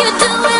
you do it